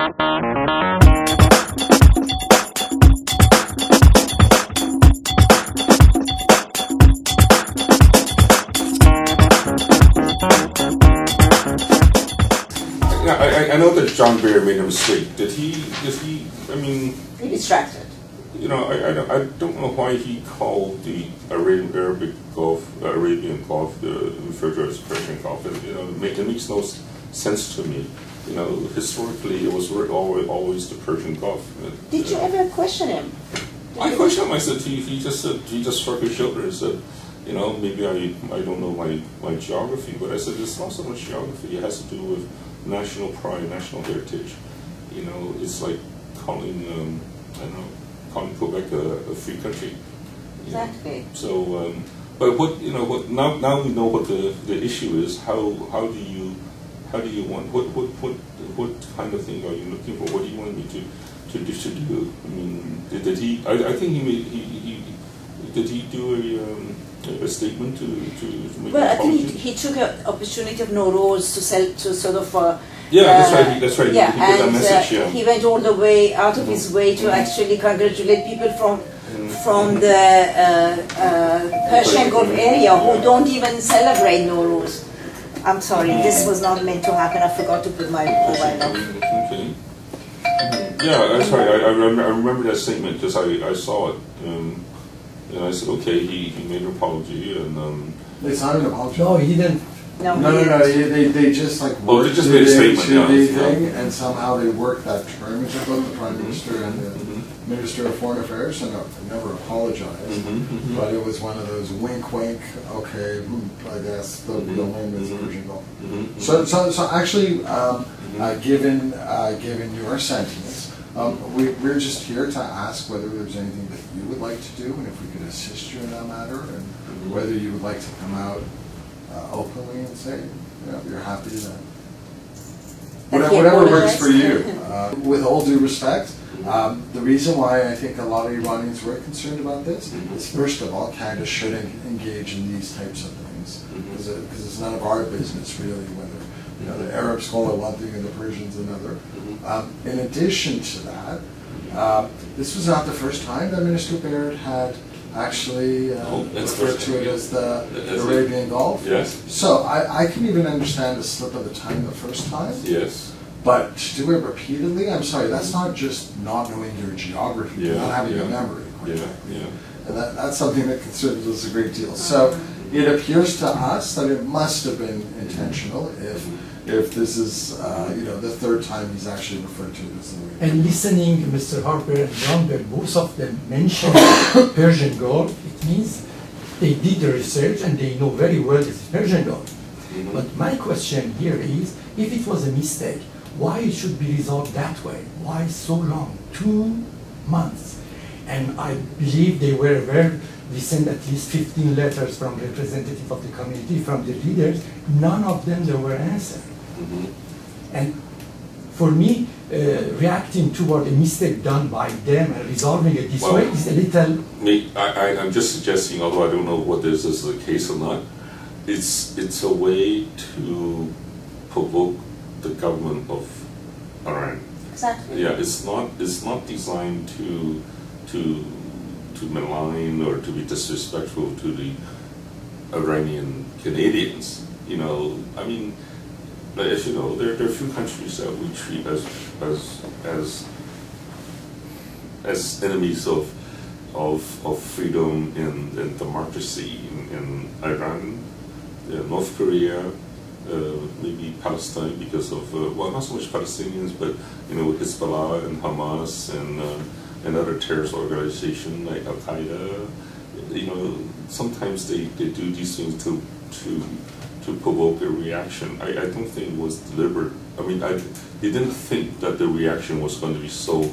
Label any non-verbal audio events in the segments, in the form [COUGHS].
Yeah, I, I- know that John Baird made a mistake. Did he, did he, I mean, He distracted. you know, I, I, don't, I don't know why he called the Arabian, Arabic Gulf, Arabian Gulf, the referred to as Persian Gulf. You know, it, makes no sense to me. You know, historically, it was always, always the Persian Gulf. It, Did you uh, ever question him? Did I questioned him. I said, he, he just said, he just shrugged his shoulders. Said, you know, maybe I, I don't know my, my geography, but I said it's not so much geography. It has to do with national pride, national heritage. You know, it's like calling, um, I don't know, calling Quebec a, a free country. know. Exactly. So, um, but what you know, what now now we know what the, the issue is. How how do you how do you want what what what what kind of thing are you looking for? What do you want me to to do? To do? I mean, did, did he? I, I think he made he, he did he do a um, a statement to to, make Well, I think he, he took an opportunity of Nowruz to sell to sort of. Uh, Yeah, that's uh, right, he- that's right, Yeah, he and message, uh, yeah. he went all the way out of his way to actually congratulate people from from the uh, uh, Persian Gulf area who don't even celebrate Nowruz. I'm sorry, this was not meant to happen. I forgot to put my mobile on. Okay. Yeah, that's right. I, I, remember, I remember that statement because I, I saw it. Um, and I said, okay, he, he made an apology. And um, It's not an apology. No, he didn't. No, No, no, no, didn't. they, they just like Oh, they worked just made a statement, into yeah, the yeah. thing, and somehow they worked that term into both the Prime Minister and the Mm-hmm. Minister of Foreign Affairs, and uh, never apologized. Mhm, mhm. But it was one of those wink, wink, okay, hmm, I guess the real name is. Persian Gulf. Mhm. So, so, so actually, um, Mm-hmm. uh, given, uh, given your sentiments, um, we, we're just here to ask whether there's anything that you would like to do, and if we could assist you in that matter, and Mm-hmm. whether you would like to come out uh, openly and say, you know, you're happy that, That whatever, whatever works for you. [LAUGHS] Uh, with all due respect, um, the reason why I think a lot of Iranians were concerned about this is, first of all, Canada shouldn't engage in these types of things because it's none of our business really whether you know the Arabs call it one thing and the Persians another. Mhm. Um, in addition to that, um, this was not the first time that Minister Baird had actually uh, No, that's referred to it yeah. as the As a- Arabian Gulf. Yes. So I, I can even understand the slip of the tongue the first time. Yes. But to do it repeatedly, I'm sorry, that's not just not knowing your geography, Yeah, not having yeah. a memory. Yeah, frankly. yeah. And that, that's something that concerns us a great deal. So it appears to us that it must have been intentional if, if this is, uh, you know, the third time he's actually referred to it as the. And listening, Mr. Harper and John, Bell, both of them mentioned [COUGHS] Persian Gulf, it means they did the research and they know very well it's Persian Gulf. Mhm. But my question here is, if it was a mistake, why it should be resolved that way? Why so long? Two months. And I believe they were aware, we sent at least 15 letters from representative of the community, from the leaders. None of them there were answered. Mhm. And for me, uh, reacting toward a mistake done by them and resolving it this Well- way is a little Me, I, I, I'm just suggesting, although I don't know what this is the case or not, it's, it's a way to provoke the government of Iran. Exactly. Yeah, it's not, it's not designed to, to, to malign or to be disrespectful to the Iranian Canadians. You know, I mean, but as you know, there, there are a few countries that we treat as, as, as, as enemies of, of, of freedom and, and democracy in, in Iran, uh, North Korea, uh, maybe Palestine because of, uh, well, not so much Palestinians, but, you know, Hezbollah and Hamas and, uh, and other terrorist organizations like Al Qaeda. You know, sometimes they, they do these things to, to, to provoke a reaction. I, I don't think it was deliberate. I mean, I, they didn't think that the reaction was going to be so,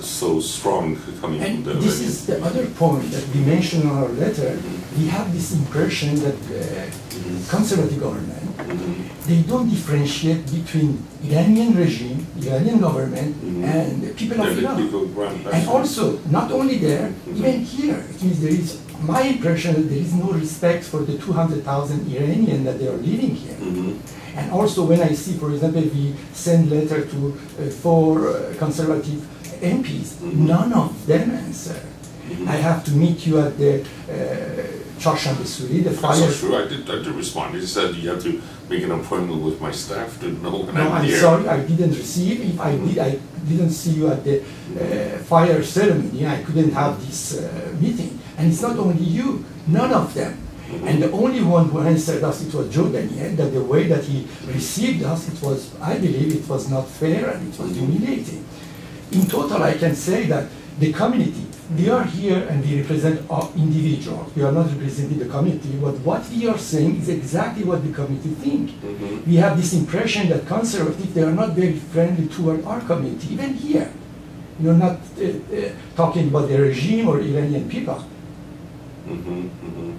so strong coming And from the this is the other point that we mentioned in our letter. We have this impression that uh, conservative government, Mhm. they don't differentiate between Iranian regime, Iranian government, Mhm. and the people of Iran. people. And also, not only there, Mhm. even here, it means there is, my impression that there is no respect for the 200,000 Iranian that they are living here. Mhm. And also when I see, for example, we send letter to uh, four uh, conservative MPs, Mhm. none of them answer. Mhm. I have to meet you at the uh, Charshambe Suri, the That's fire. not true. I did, I did respond. He said you have to make an appointment with my staff to know when No, I'm I'm there. sorry, I didn't receive. If I did, I didn't see you at the uh, fire ceremony. I couldn't have this uh, meeting. And it's not only you, none of them. And the only one who answered us, it was Joe Daniel, that the way that he received us, it was, I believe it was not fair and it was humiliating. In total, I can say that the community, we are here and we represent our individuals. We are not representing the community, but what we are saying is exactly what the community think. Mhm. We have this impression that conservatives, they are not very friendly toward our community, even here. You're not uh, uh, talking about the regime or Iranian people. Mhm, mhm.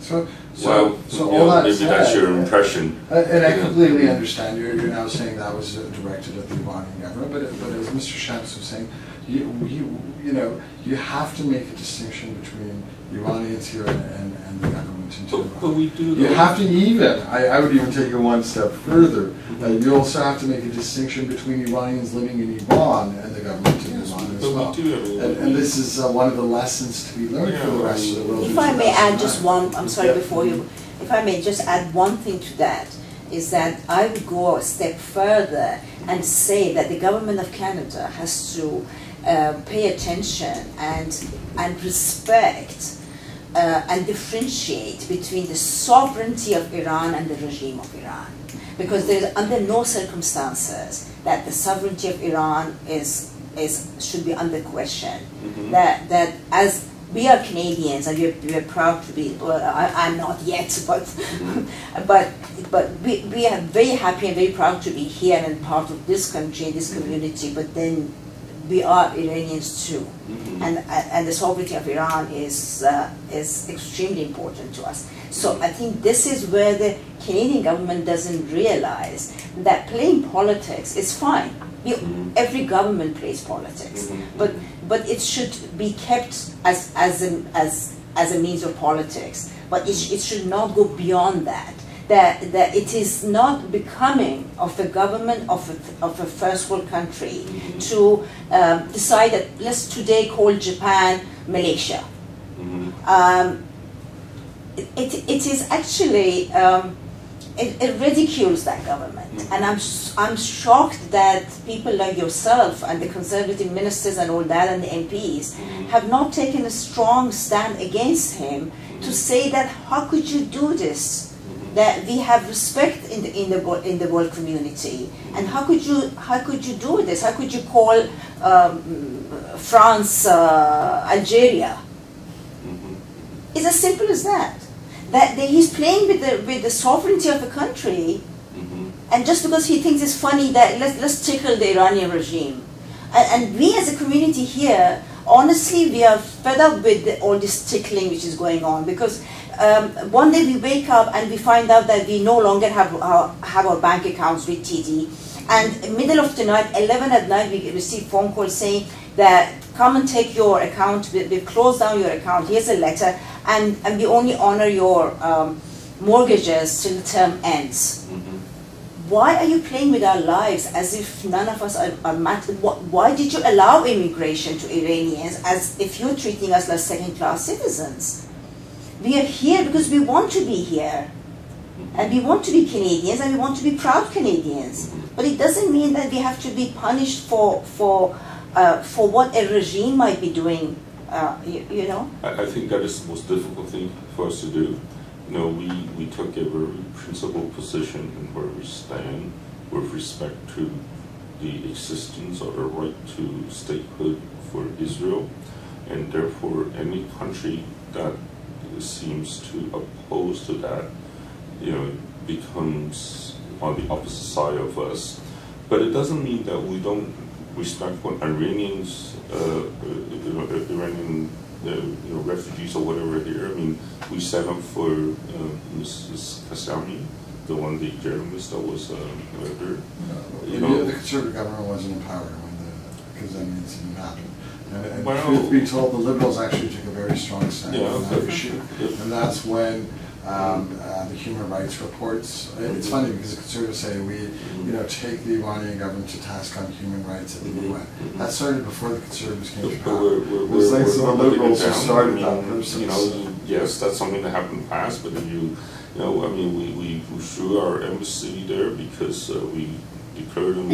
So, so, Well, so all know, that maybe that's your impression. Uh, And I Yeah. completely understand, you're, you're now saying that was uh, directed at the Iranian government, but, but as Mr. Shams was saying, you, you, you know, you have to make a distinction between Iranians here and, and, and the government in But, but we do. You have to even, I, I would even take it one step further, uh, you also have to make a distinction between Iranians living in Iran and the government in Yes, Iran as well. do, I mean, And, and this is uh, one of the lessons to be learned for the rest of the world. If I may add 2009. just one, I'm sorry Yeah. before you, if I may just add one thing to that, is that I would go a step further and say that the government of Canada has to uh, pay attention and, and respect uh, and differentiate between the sovereignty of Iran and the regime of Iran. Because there is under no circumstances that the sovereignty of Iran is, is, should be under question. Mhm. That, that as we are Canadians and we're, we're proud to be, well, I, I'm not yet, [LAUGHS] but, but, but we, we are very happy and very proud to be here and part of this country and this community, but then we are Iranians too. Mhm. And, and the sovereignty of Iran is, uh, is extremely important to us. So I think this is where the Canadian government doesn't realize that playing politics is fine. You, Mhm. Every government plays politics, Mhm. but, but it should be kept as, as, a, as, as a means of politics. But it, it should not go beyond that. That, that it is not becoming of the government of a, of a first world country to um, decide that let's today call Japan Malaysia. Mhm. Um, it, it, it is actually um, it, it ridicules that government, Mhm. and I'm I'm shocked that people like yourself and the conservative ministers and all that and the MPs Mhm. have not taken a strong stand against him to say that how could you do this? That we have respect in the in the in the world community, and how could you how could you do this? How could you call um, France uh, Algeria? It's as simple as that. That, that he's playing with the with the sovereignty of a country, Mhm. and just because he thinks it's funny that let's let's tickle the Iranian regime, and, and we as a community here, honestly, we are fed up with the, all this tickling which is going on because. Um, one day we wake up and we find out that we no longer have our, have our bank accounts with TD, and middle of the night, 11 at night, we receive phone calls saying that come and take your account, we, we've closed down your account, here's a letter, and, and we only honor your um, mortgages till the term ends. Mhm. Why are you playing with our lives as if none of us are, are mat- wh- Why did you allow immigration to Iranians as if you're treating us like second class citizens? We are here because we want to be here. And we want to be Canadians and we want to be proud Canadians. But it doesn't mean that we have to be punished for, for, uh, for what a regime might be doing, uh, you, you know? I, I think that is the most difficult thing for us to do. You know, we, we took a very principled position in where we stand with respect to the existence or the right to statehood for Israel, and therefore any country that seems to oppose to that, you know, becomes on the opposite side of us. But it doesn't mean that we don't respect what Iranians, uh, uh, know, Iranian uh, you know, refugees or whatever here. I mean, we stand up for uh, Mrs. Kazemi, the one, the journalist that was uh, murdered. You You know- the conservative government wasn't in power when the Kazan incident happened. And, and Well- truth be told, the liberals actually took a very strong stand Yeah, on that okay. issue. And that's when um, uh, the human rights reports. It's funny because the conservatives say we, you know, take the Iranian government to task on human rights at the UN. That started before the conservatives came to power. we're, we're, It was we're, we're the not letting it liberals who started I that mean, process. You know, yes, that's something that happened in the past, but you, you know, I mean, we, we withdrew our embassy there because uh, we declared them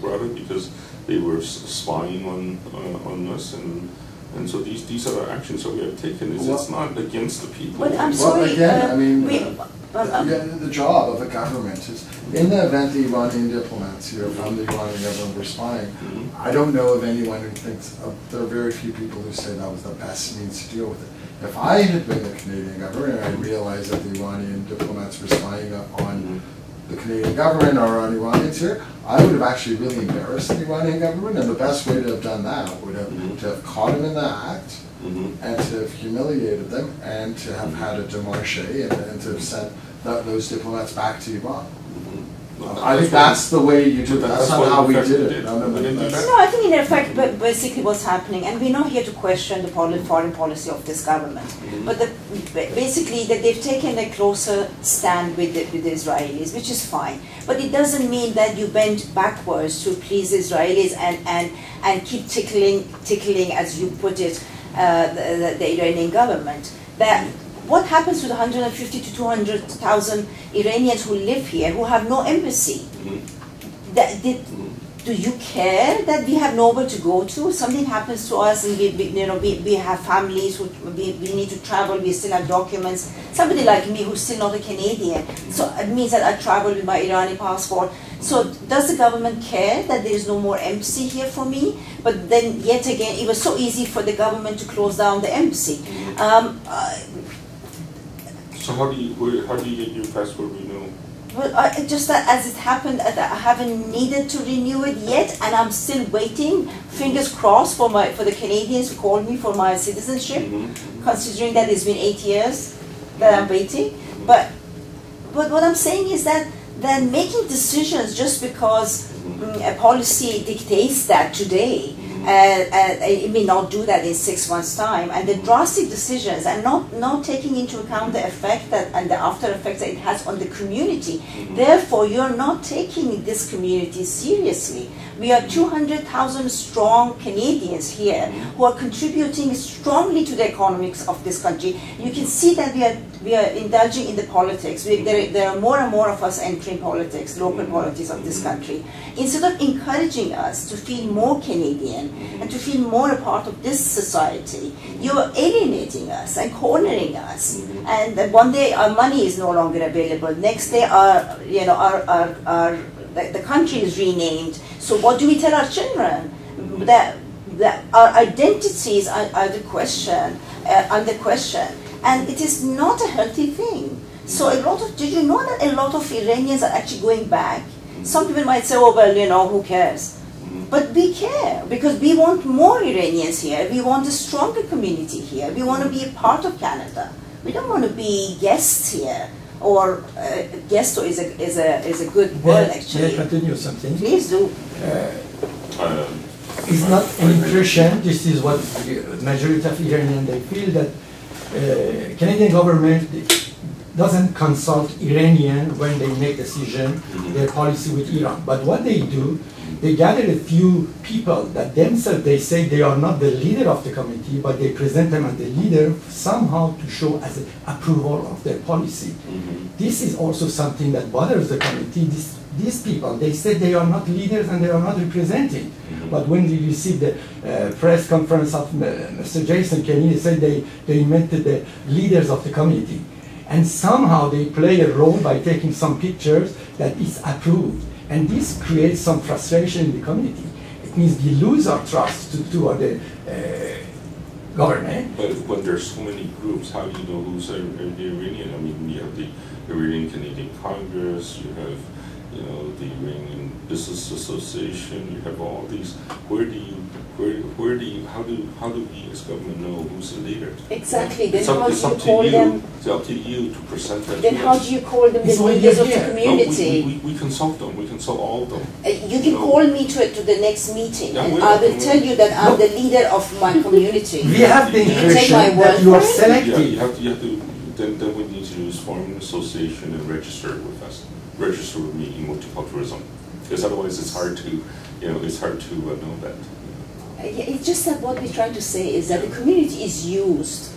grata because they were spying on, uh, on us and, and so these, these are the actions that we have taken. It's, it's not against the people. But I'm Well, again, uh, I mean, we, uh, um, the job of a government is, in the event the Iranian diplomats here from the Iranian government were spying. I don't know of anyone who thinks, of- there are very few people who say that was the best means to deal with it. If I had been the Canadian government and I realized that the Iranian diplomats were spying on the Canadian government or on Iranians here, I would have actually really embarrassed the Iranian government, and the best way to have done that would have, Mhm. to have caught them in the act, Mhm. and to have humiliated them and to have had a demarche and, and to have sent that, those diplomats back to Iran. I think that's the way you do it. That's not how we did it. did. No, no, no, didn't do that's- that. No, I think in effect, ba- basically what's happening, and we're not here to question the poli- foreign policy of this government, Mhm. but the, basically that they've taken a closer stand with the, with the Israelis, which is fine. But it doesn't mean that you bend backwards to please Israelis and, and, and keep tickling, tickling, as you put it, uh, the, the, the Iranian government. That what happens to the 150 to 200,000 Iranians who live here, who have no embassy? Mhm. That, did, Mhm. do you care that we have nowhere to go to? Something happens to us, and we, we you know, we, we have families who we, we need to travel. We still have documents. Somebody like me who's still not a Canadian, so it means that I travel with my Iranian passport. So does the government care that there is no more embassy here for me? But then yet again, it was so easy for the government to close down the embassy. Um, uh, So how do you, where, how do you get your passport renewal? Well, I, just that as it happened, I haven't needed to renew it yet, and I'm still waiting. Fingers crossed for my for the Canadians who called me for my citizenship, Mhm. considering that it's been eight years that I'm waiting. But but what I'm saying is that then making decisions just because mm, a policy dictates that today, uh, uh, it may not do that in six months' time, and the drastic decisions and not, not taking into account the effect that and the after effects that it has on the community. Mm-hmm. Therefore, you're not taking this community seriously. We are mm-hmm. 200,000 strong Canadians here mm-hmm. who are contributing strongly to the economics of this country. You can see that we are we are indulging in the politics. We, there, there are more and more of us entering politics, local politics of this country. Instead of encouraging us to feel more Canadian and to feel more a part of this society, you are alienating us and cornering us. And then one day our money is no longer available. Next day our, you know, our, our, our the, the country is renamed. So what do we tell our children? That, that our identities are, are the question, uh, under question. And it is not a healthy thing. So a lot of, did you know that a lot of Iranians are actually going back? Some people might say, oh, well, you know, who cares? But we care because we want more Iranians here. We want a stronger community here. We want to be a part of Canada. We don't want to be guests here. Or uh, guest is a, is, a, is a good word, May I actually. continue something? Please do. Uh, It's not an impression, this is what the majority of Iranians, they feel that uh, Canadian government doesn't consult Iranian when they make decision, their policy with Iran. But what they do, they gather a few people that themselves, they say they are not the leader of the committee, but they present them as the leader somehow to show as approval of their policy. This is also something that bothers the committee. This, these people, they say they are not leaders and they are not representing. But when you see the uh, press conference of uh, Mr. Jason Kenney, they said they, they invented the leaders of the committee. And somehow they play a role by taking some pictures that is approved. And this creates some frustration in the community. It means we lose our trust to, toward the uh, government. But when there's so many groups, how do you know who's the Iranian? I mean, you have the Iranian Canadian Congress, you have, you know, the Iranian Business Association, you have all these. Where do you, where, where do you, how do, how do we as government know who's the leader? Exactly. Then It's up, how it's do you up to call you. them? It's up to you to present that. Then how us. do you call them the why leaders you're of the here. No, we- community? we, we, we consult them. We consult all of them. Uh, You can No. call me to, to the next meeting, Yeah, and I will. will tell you that I'm No. the leader of my [LAUGHS] community. We have the You take impression that you are for it? Yeah, you have to, you have to, then, then when you need to use is form an association and register with us, register with me in multiculturalism. Because otherwise it's hard to, you know, it's hard to uh, know that. Yeah, It's just that what we're trying to say is that the community is used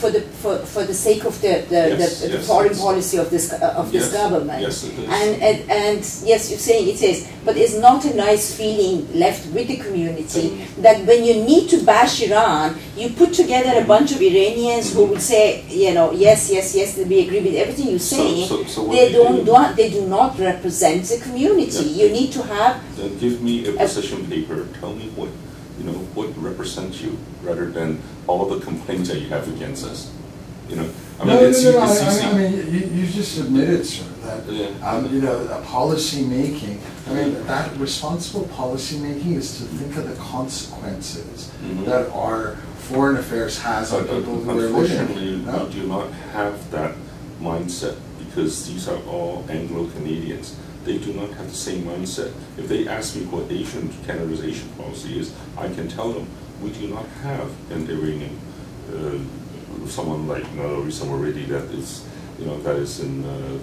for the, for, for the sake of the, the, Yes, the, the yes, foreign yes. policy of this, uh, of this government. yes, it is. And, and, and yes, you're saying it is, but it's not a nice feeling left with the community Mm. that when you need to bash Iran, you put together a bunch of Iranians who Mhm. will say, you know, yes, yes, yes, we agree with everything So- saying. so- so what they do you don't, do? want, they do not represent the community. You need to have Then give me a position paper, tell me what, you what represents you, rather than all of the complaints that you have against us. You know, I mean, No, no, it's, no, no, I. I, mean, you, you just admitted, sir, that, Yeah. um, you know, a policy making, I mean, that responsible policy making is to think of the consequences Mhm. that our foreign affairs has on uh, people who are unfortunately. No? we do not have that mindset because these are all Anglo-Canadians. They do not have the same mindset. If they ask me what Asian Canada's Asian policy is, I can tell them we do not have an Iranian, uh, someone like Narisa already that is, you know, that is in uh,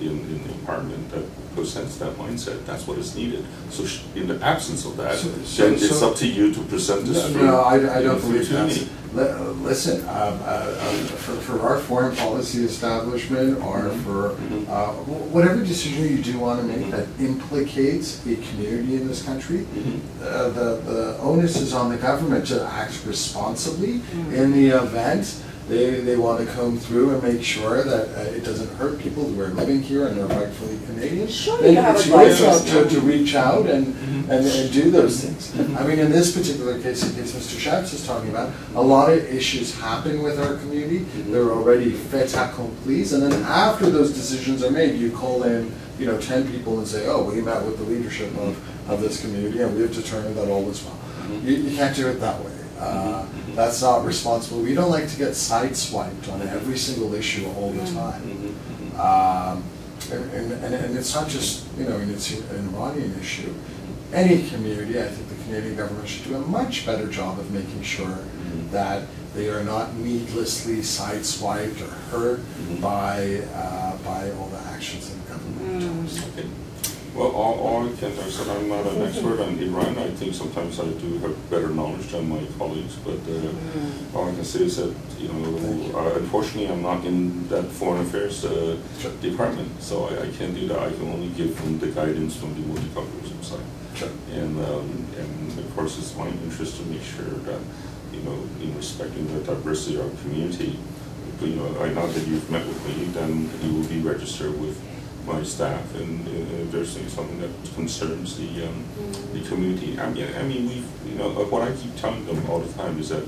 in, in the apartment that presents that mindset. That's what is needed. So sh- in the absence of that, So- so- then it's so- up to you to present this No, no, I, I don't believe to that's, me. uh, listen, um, uh, um, for, for our foreign policy establishment or Mhm. for, uh, whatever decision you do want to make that implicates a community in this country, uh, the, the onus is on the government to act responsibly in the event they, they want to come through and make sure that uh, it doesn't hurt people who are living here and are rightfully Canadian. Sure, Then you have it's your job to, to reach out and, Mhm. and, and do those things. I mean, in this particular case, the case Mr. Shams is talking about, a lot of issues happen with our community. Mhm. They're already fait accomplis, and then after those decisions are made, you call in, you know, ten people and say, oh, we met with the leadership of, of this community and we've determined that all is well. Mhm. You, you can't do it that way. Uh, Mhm. That's not responsible. We don't like to get sideswiped on every single issue all the Mhm. time. Mhm, mhm. Um, and, and, and, and it's not just, you know, it's an Iranian issue. Any community, I think the Canadian government should do a much better job of making sure that they are not needlessly sideswiped or hurt by, uh, by all the actions that the government Mm. does. Well, all, all I can, I said I'm not an expert on Iran. I think sometimes I do have better knowledge than my colleagues, but uh, all I can say is that, you know, uh, unfortunately, I'm not in that foreign affairs uh, Sure. department, so I, I can't do that. I can only give them the guidance from the multiculturalism side. Sure. And, um, and of course, it's my interest to make sure that, you know, in respecting the diversity of our community, you know, I know that you've met with me, then you will be registered with my staff, and uh, if there's something that concerns the, um, the community. I mean, I mean, we've, you know, uh, what I keep telling them all the time is that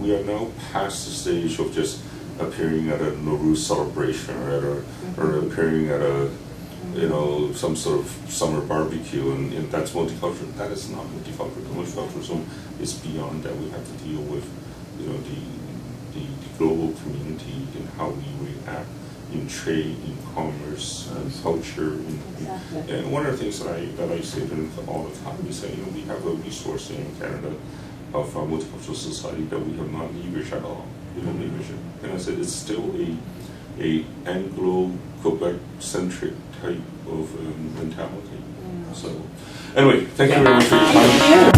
we are now past the stage of just appearing at a Nowruz celebration or at a, or appearing at a, you know, some sort of summer barbecue, and, and that's multicultural. That is not multicultural. Multiculturalism is beyond that. We have to deal with, you know, the, the, the global community and how we react in trade, in commerce, in culture. In, Exactly. and one of the things that I that I say to them all the time is that you know we have a resource in Canada of a multicultural society that we have not leveraged at all. We don't leverage it, and I said it's still a a Anglo Quebec centric type of um, mentality. So anyway, thank you very much for your time.